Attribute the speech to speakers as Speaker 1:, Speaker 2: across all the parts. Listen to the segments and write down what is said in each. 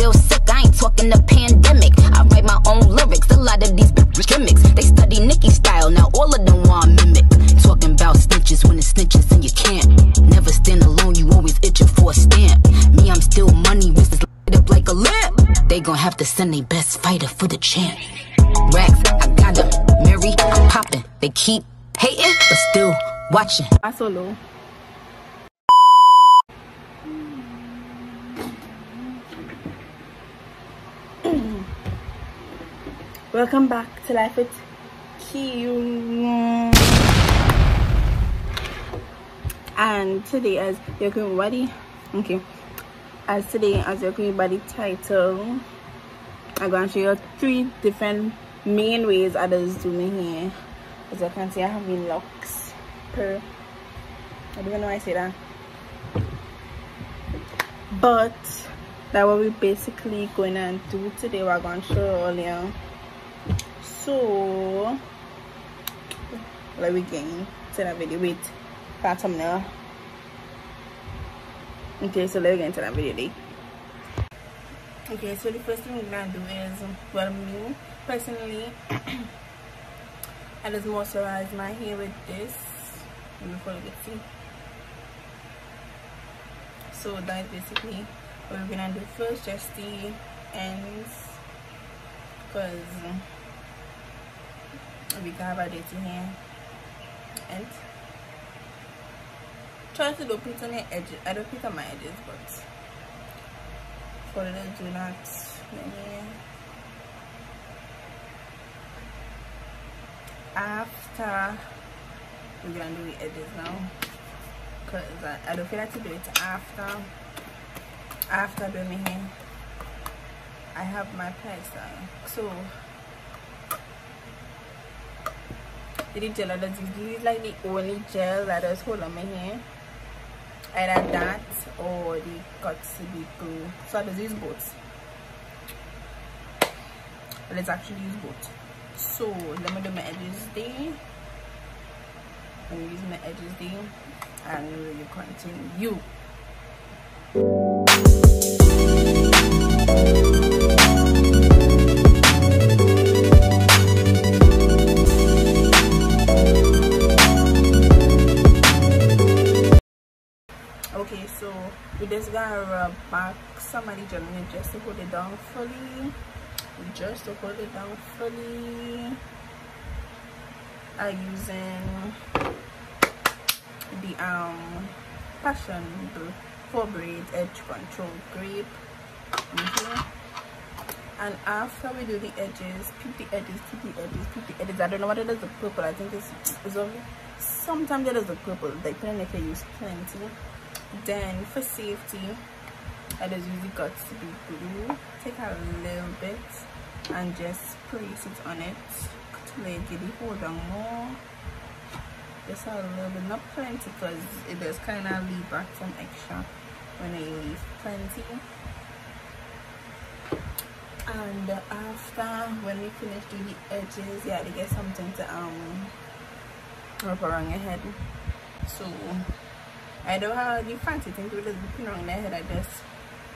Speaker 1: still sick, I ain't talking the pandemic. I write my own lyrics, a lot of these gimmicks. They study Nicki style, now all of them want mimic. Talking about snitches when it's snitches and you can't. Never stand alone, you always itching for a stamp. Me, I'm still money, wrist is lit up like a lamp. They gon' have to send their best fighter for the champ. Racks, I got them. Mary, I'm popping. They keep hating, but still watching.
Speaker 2: I solo. Welcome back to Life with Q. And today, as your queen body, okay, as today, as your queen body title, I'm going to show you three different main ways others do me here. As you can see, I have my locks per. I don't even know why I say that. But that what we basically going to do today. We're going to show all you so let me get into that video. Wait. For thumbnail okay so let's get into that video day okay so the first thing we're gonna do is well me personally I just moisturize my hair with this. Before you can see so that's basically what we're gonna do first just the ends because we can have a dirty hair and try to don't put on the edges I don't put on my edges but for the do not many. After we're gonna do the edges now because I, I don't feel like to do it after after doing my hair I have my hairstyle uh, so the oh, gel that is this is like the only gel that does hold on my hair either that or the Got2b glue so I just use both let's actually use both so let me do my edges there and use my edges there and we will continue we guy rub back somebody just to hold it down fully. Just to hold it down fully. I'm using the um passion four braid edge control grip. Okay and after we do the edges keep the edges keep the edges keep the edges. I don't know what it is the purple. I think it's, it's only sometimes it is the purple. Depending if you use plenty then for safety I just use the Got2b glue take a little bit and just place it on it. To let it hold on more? Just a little bit not plenty because it does kind of leave back some extra when I leave plenty. And after when we finish doing the edges yeah to get something to um wrap around your head. So I don't have the fancy things just put on my head. I just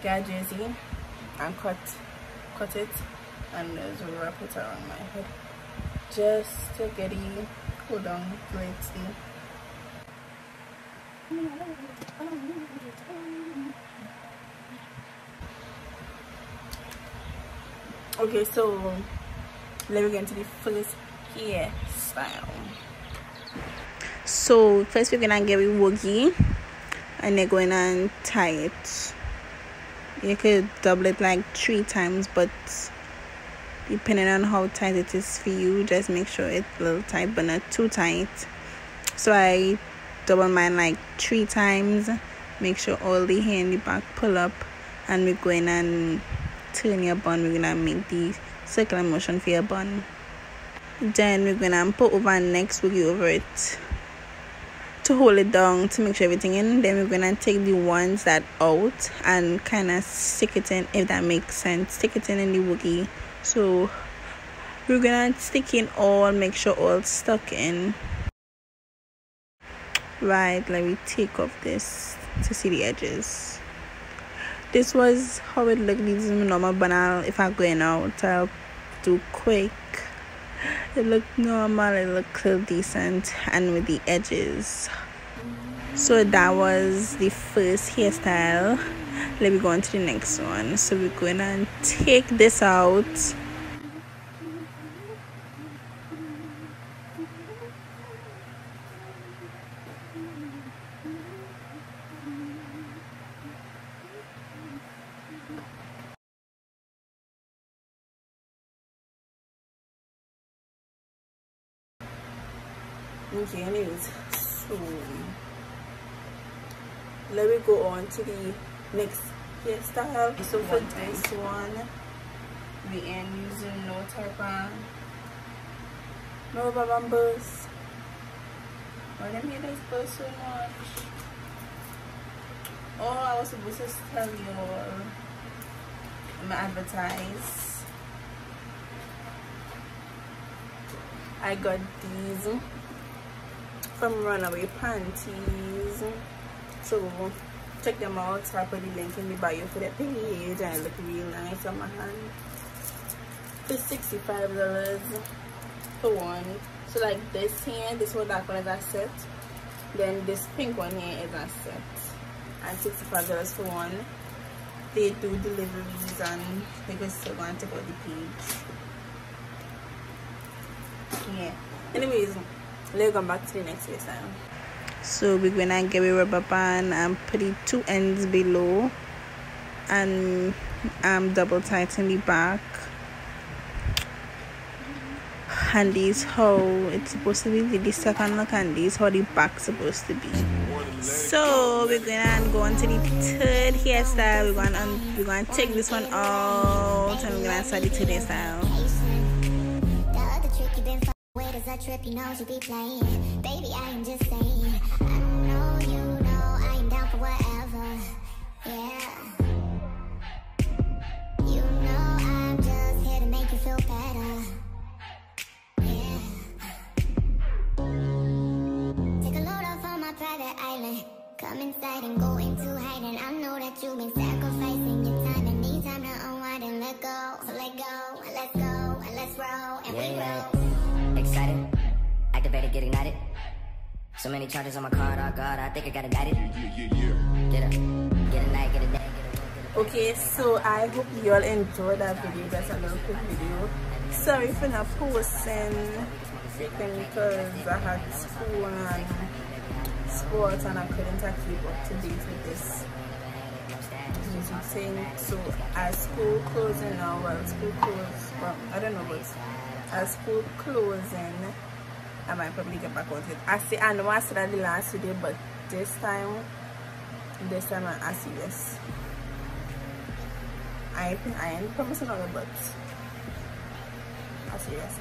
Speaker 2: get a jersey and cut cut it and just wrap it around my head. Just to get it hold on see. Okay, so let me get into the first hairstyle. So first we're gonna get with woogie and then going and tie it. You could double it like three times, but depending on how tight it is for you, just make sure it's a little tight but not too tight. So I double mine like three times. Make sure all the hair in the back pull up and we're going and turn your bun. We're gonna make the circular motion for your bun. Then we're gonna put over next woogie over it to hold it down to make sure everything in then we're gonna take the ones that out and kind of stick it in if that makes sense. Stick it in in the woogie. So we're gonna stick in all make sure all stuck in. Right let me take off this to see the edges. This was how it looked. This is normal banal if i'm going out i'll do quick it looked normal it looked still decent and with the edges. So that was the first hairstyle. Let me go on to the next one. So we're going to take this out okay anyways so let me go on to the next hairstyle so for this one. We end using no type of no bumpers why them here this burst so much? Oh i was supposed to tell you. All i'm advertise. I got these from runway panties. So check them out. I'll put the link in the bio for that page. And it look real nice on my hand. For 65 dollars for one. So like this here this one that one is a set. Then this pink one here is a set. And 65 dollars for one. They do deliveries and they can still go and take out the page. Yeah. Anyways let's go back to the next hairstyle so we're gonna get a rubber band and put it two ends below and um double tighten the back. And this how it's supposed to be the second look and this how the back supposed to be. So we're gonna go on to the third hairstyle. We're gonna we're gonna take this one out and we're gonna start the third hairstyle is a trip, you know you be playing Baby, I am just saying. I know you know I am down for whatever. Yeah
Speaker 3: activated, get ignited. So many charges on my card, oh god, I think I got indicted. Get a, get a night, get a day, get a
Speaker 2: Okay, so I hope you all enjoyed that video. That's a little quick video. Sorry for not posting because I had school and sports and I couldn't keep up to date with this YouTube thing. So as school closing now, well school closed, well I don't know but as school closing I might probably get back on it. I see I know I said that the last video but this time this time I'm serious I ain't I ain't promising other but I'm serious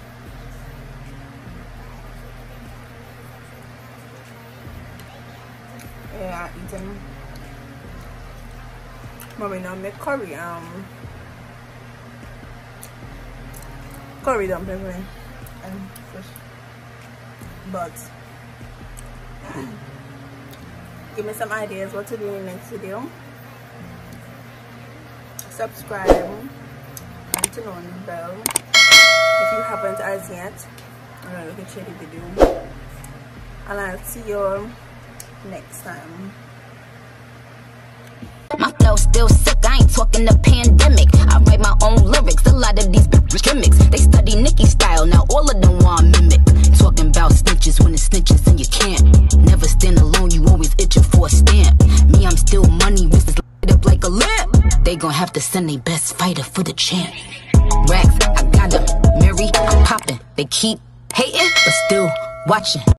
Speaker 2: yeah eating mommy now make curry um curry dumpling and fish but give me some ideas what to do in the next video. Subscribe. And turn on the bell. If you haven't as yet and you can share the video. And i'll see you all next time.
Speaker 1: My flow still sick, I ain't talking the pandemic. I write my own lyrics, a lot of these gimmicks. They study Nicki style, now all of them best fighter for the champ. Racks, I got them. Mary, I'm popping. They keep hating, but still watching.